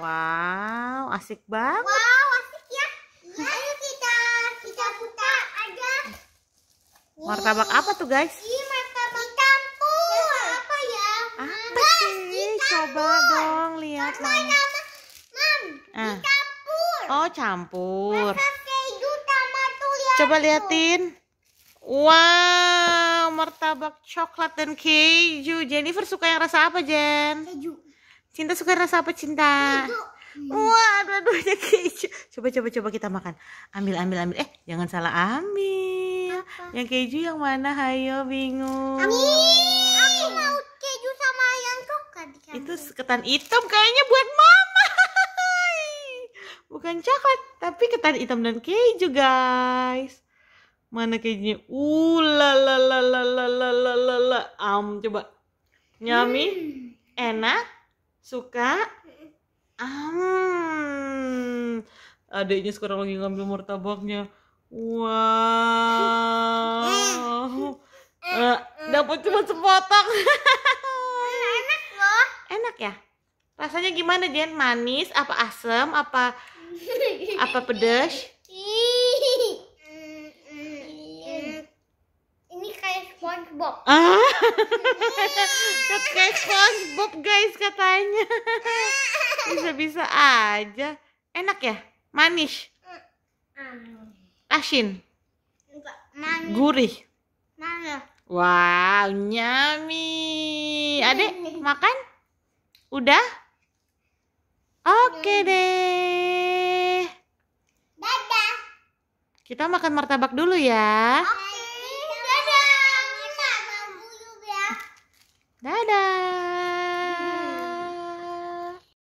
Wow, asik banget. Wow, asik ya. Ayo kita kita buka aja. Martabak apa tuh guys? Ini martabak campur. Apa ya? Apa sih? Coba dong lihat lah. nama Mam, Ah. campur. Oh campur. Keju sama. Coba liatin. Wow, martabak coklat dan keju. Jennifer suka yang rasa apa Jen? Keju. Cinta suka rasa apa Cinta? Keju. Wah, dua-duanya keju. Coba coba coba kita makan. Ambil ambil ambil. Eh, jangan salah ambil. Apa? Yang keju yang mana? Hayo bingung. Aku, aku mau keju sama yang coklat. Itu ketan hitam kayaknya buat mama. Bukan coklat, tapi ketan hitam dan keju, guys. Mana kejunya? Uh, la la la la la la la la. Am, coba. Nyami, enak, suka. Am. Adiknya sekarang lagi ngambil martabaknya. Wow. Eh, dapat cuma sepotong. Enak loh. Enak ya? Rasanya gimana Jen? Manis? Apa asam? Apa apa pedas? SpongeBob. Ah, kayak SpongeBob guys katanya. Bisa-bisa aja. Enak ya? Manis, asin, mana? gurih. Mana? Wow, nyami. Adek, makan? Udah? Oke deh. Dadah. Kita makan martabak dulu ya. Oke. Dadah!